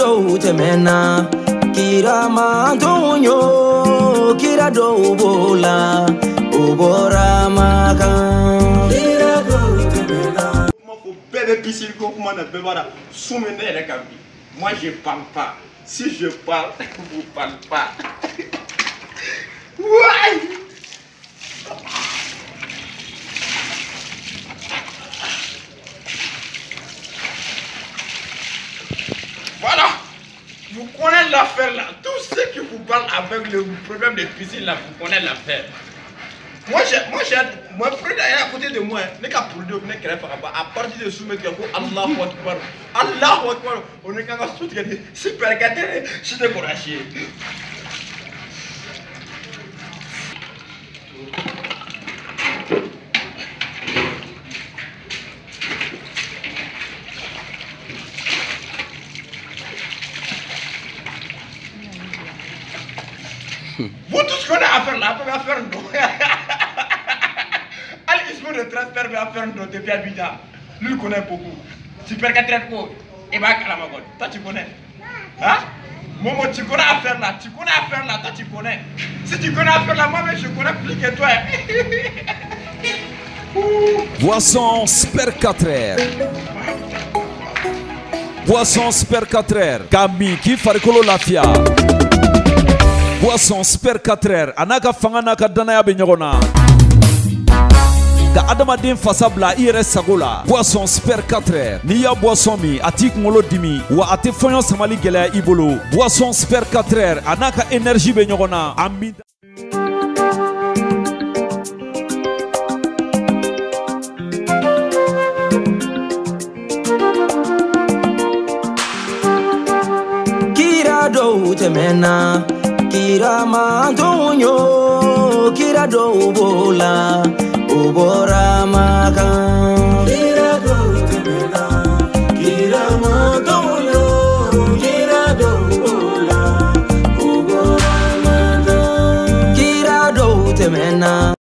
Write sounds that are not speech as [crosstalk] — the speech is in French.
tɛmɛna kira man tɔn yo kira dɔw b'o la o bɔra makan kira dɔw tɛmɛna kuma fɔ bɛɛ bɛ bisiri ko kuma na bɛɛ b'a la su min ne yɛrɛ ka bi moi je parle pas. Si je parle [laughs] vous parle pas. [laughs] Ouais Vous connaissez l'affaire là. Tous ceux qui vous parlent avec le problème de piscine là, vous connaissez l'affaire. Moi, j'ai, moi, j'ai, prenez à côté de moi, ne ka produit, ne kɛrɛfɛ ka ban, à partir de soumettre ko Allahu Akbar, Allahu Akbar, on est quand même tout gagné, super gâté, je te courageux. Vous tous connaissez à faire là, vous pouvez faire non. [laughs] Allez, il se de transfert, mais à faire non depuis Abidjan. Lui, il connaît beaucoup. Super 4 quoi. Et bah, Kalamagod. Toi, tu connais. Hein? Momo, tu connais à faire là. Tu connais à faire là, toi, tu connais. Si tu connais à faire là, moi, je connais plus que toi. [laughs] Boisson Super 4 heures. Boisson Super 4 heures. Kami k'i farikolo lafiya. Boisson Super 4 heures. A n'a fanga danaya bɛ ɲɔgɔn na. Ka adamaden. Boisson Super 4 heures. N'i y'a boisson min, a t'i kunkolo dimi wa a tɛ fɔɲɔ samali i. Boisson Super 4 heures. A n'a ka énergie kira dɔw tɛmɛna kira man tɔn yo kira dɔw